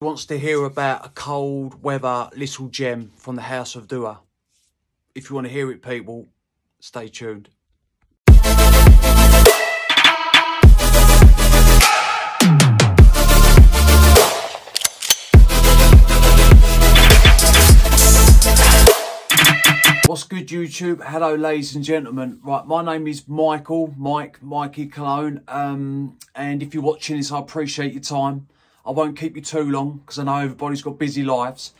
wants to hear about a cold weather little gem from the House of Dua. If you want to hear it, people, stay tuned. What's good, YouTube? Hello, ladies and gentlemen. Right, my name is Michael, Mike, Mikey Cologne. Um, and if you're watching this, I appreciate your time. I won't keep you too long because I know everybody's got busy lives.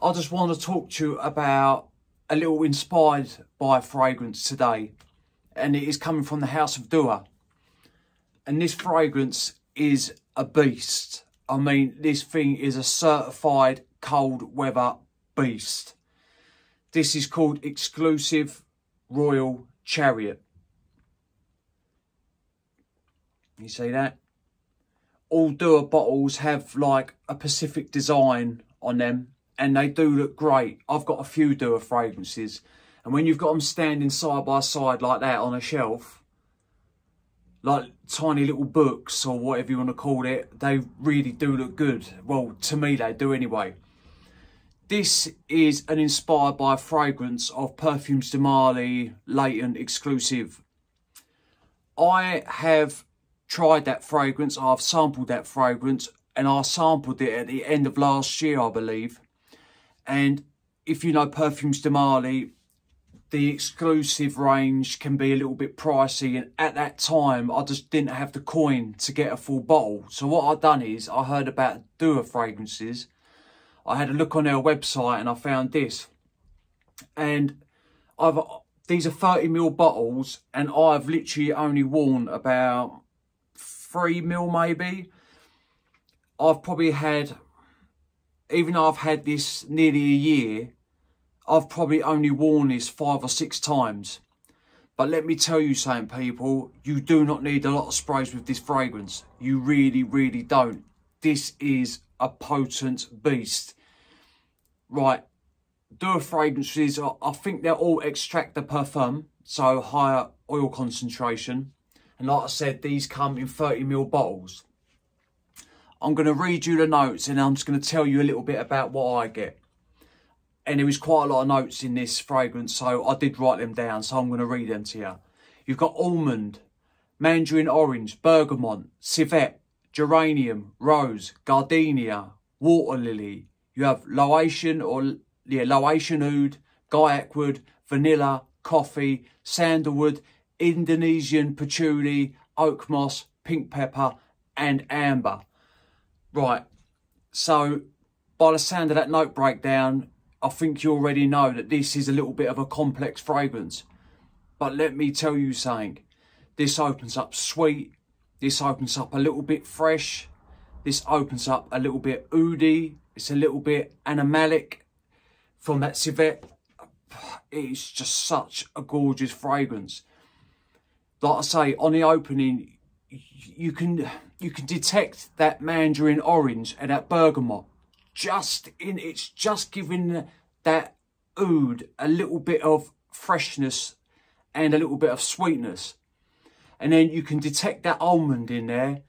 I just want to talk to you about a little inspired by fragrance today. And it is coming from the House of Dua. And this fragrance is a beast. I mean, this thing is a certified cold weather beast. This is called Exclusive Royal Chariot. You see that? All Dua bottles have like a Pacific design on them and they do look great. I've got a few Dua fragrances and when you've got them standing side by side like that on a shelf, like tiny little books or whatever you want to call it, they really do look good. Well, to me they do anyway. This is an inspired by fragrance of Parfums de Marly Layton Exclusive. I have tried that fragrance, I've sampled that fragrance, and I sampled it at the end of last year, I believe. And if you know Parfums de Marly, the exclusive range can be a little bit pricey. And at that time, I just didn't have the coin to get a full bottle. So what I've done is, I heard about Dua fragrances. I had a look on their website and I found this. And I've these are 30 ml bottles and I've literally only worn about three mil maybe. I've probably had, even though I've had this nearly a year, I've probably only worn this five or six times. But let me tell you something, people, you do not need a lot of sprays with this fragrance. You really, really don't. This is a potent beast. Right, Dua fragrances, I think they're all extract de parfum, so higher oil concentration. And like I said, these come in 30ml bottles. I'm going to read you the notes and I'm just going to tell you a little bit about what I get. And there was quite a lot of notes in this fragrance, so I did write them down, so I'm going to read them to you. You've got almond, mandarin orange, bergamot, civet, geranium, rose, gardenia, water lily. You have Laotian or yeah, Laotian oud, gaiac wood, vanilla, coffee, sandalwood, Indonesian patchouli, oak moss, pink pepper and amber. Right, so by the sound of that note breakdown, I think you already know that this is a little bit of a complex fragrance. But let me tell you something. This opens up sweet. This opens up a little bit fresh. This opens up a little bit oody. It's a little bit animalic from that civet. It's just such a gorgeous fragrance like I say, on the opening, you can you can detect that mandarin orange and that bergamot. Just in, it's just giving that oud a little bit of freshness and a little bit of sweetness. And then you can detect that almond in there.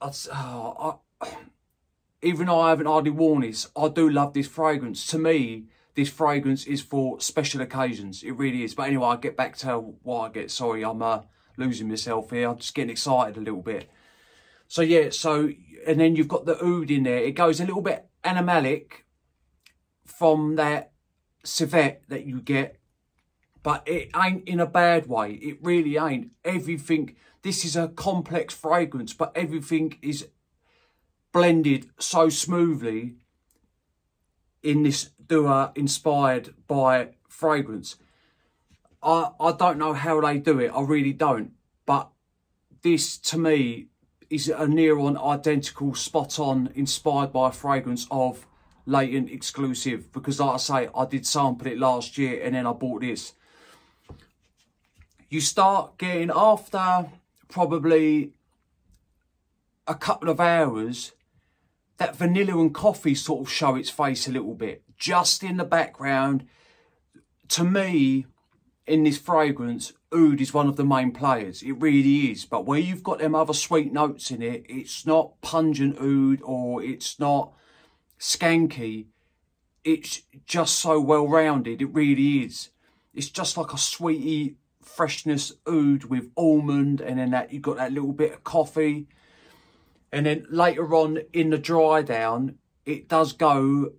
Oh, I, even though I haven't hardly worn this, I do love this fragrance. To me, this fragrance is for special occasions. It really is. But anyway, I'll get back to what I get. Sorry, I'm uh, losing myself here. I'm just getting excited a little bit. So yeah, so, and then you've got the oud in there. It goes a little bit animalic from that civet that you get, but it ain't in a bad way. It really ain't. Everything, this is a complex fragrance, but everything is blended so smoothly in this Dua inspired by fragrance. I, I don't know how they do it. I really don't. But this, to me, is a near on identical, spot on, inspired by a fragrance of Layton exclusive. Because like I say, I did sample it last year and then I bought this. You start getting, after probably a couple of hours, that vanilla and coffee sort of show its face a little bit. Just in the background, to me, in this fragrance, oud is one of the main players. It really is. But where you've got them other sweet notes in it, it's not pungent oud or it's not skanky. It's just so well rounded. It really is. It's just like a sweetie freshness oud with almond and then that you've got that little bit of coffee. And then later on in the dry down, it does go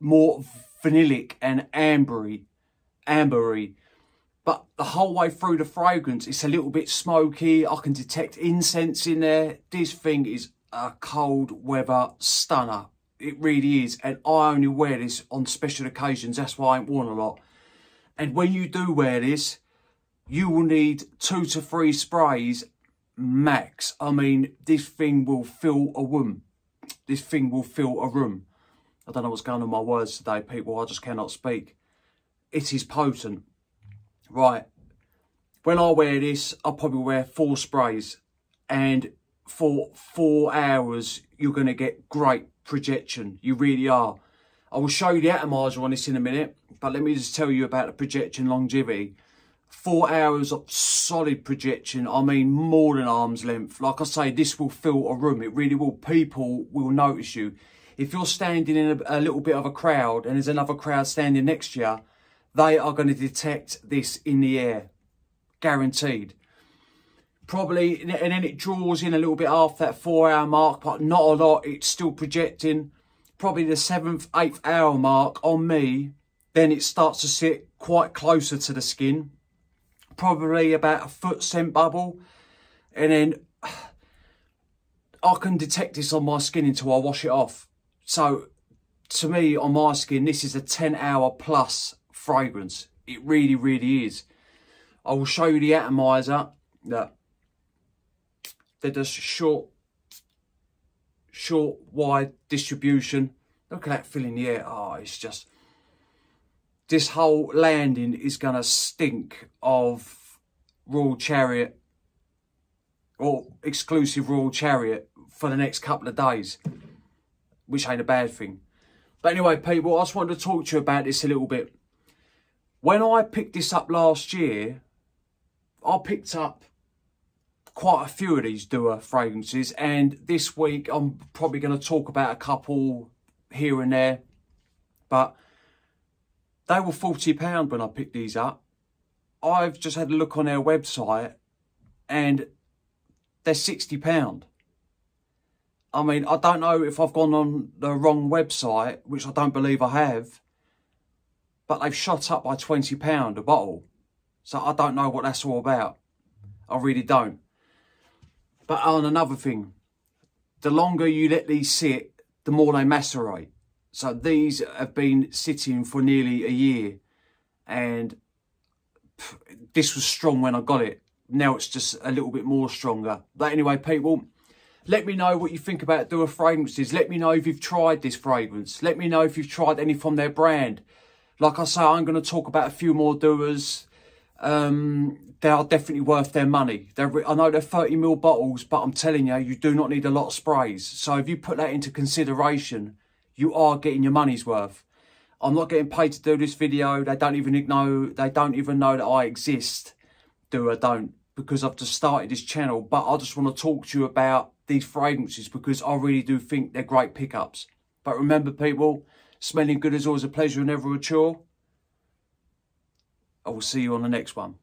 more vanillic and ambery, ambery. But the whole way through the fragrance, it's a little bit smoky. I can detect incense in there. This thing is a cold weather stunner. It really is. And I only wear this on special occasions. That's why I ain't worn a lot. And when you do wear this, you will need two to three sprays max. I mean, this thing will fill a room. This thing will fill a room. I don't know what's going on my words today, people. I just cannot speak. It is potent. Right. When I wear this, I'll probably wear four sprays. And for four hours, you're going to get great projection. You really are. I will show you the atomizer on this in a minute. But let me just tell you about the projection longevity. Four hours of solid projection. I mean, more than arm's length. Like I say, this will fill a room. It really will. People will notice you. If you're standing in a, a little bit of a crowd and there's another crowd standing next to you, they are going to detect this in the air. Guaranteed. Probably, and then it draws in a little bit after that four hour mark, but not a lot. It's still projecting. Probably the seventh, eighth hour mark on me, then it starts to sit quite closer to the skin. Probably about a foot scent bubble. And then I can detect this on my skin until I wash it off. So to me, on my skin, this is a 10 hour plus fragrance. It really, really is. I will show you the atomizer that that does short, short, wide distribution. Look at that filling the air. Oh, it's just, this whole landing is going to stink of Royal Chariot or exclusive Royal Chariot for the next couple of days, which ain't a bad thing. But anyway, people, I just wanted to talk to you about this a little bit. When I picked this up last year, I picked up quite a few of these Dua fragrances and this week I'm probably going to talk about a couple here and there but they were £40 when I picked these up. I've just had a look on their website and they're £60. I mean, I don't know if I've gone on the wrong website, which I don't believe I have, but they've shot up by £20 a bottle. So I don't know what that's all about. I really don't. But on another thing, the longer you let these sit, the more they macerate. So these have been sitting for nearly a year. And this was strong when I got it. Now it's just a little bit more stronger. But anyway, people, let me know what you think about Dua fragrances. Let me know if you've tried this fragrance. Let me know if you've tried any from their brand. Like I say, I'm going to talk about a few more Duas. Um, they are definitely worth their money. They're, I know they're 30 ml bottles, but I'm telling you, you do not need a lot of sprays. So if you put that into consideration, you are getting your money's worth. I'm not getting paid to do this video. They don't even know. They don't even know that I exist. Do or don't because I've just started this channel. But I just want to talk to you about these fragrances because I really do think they're great pickups. But remember, people, Smelling good is always a pleasure and never a chore. I will see you on the next one.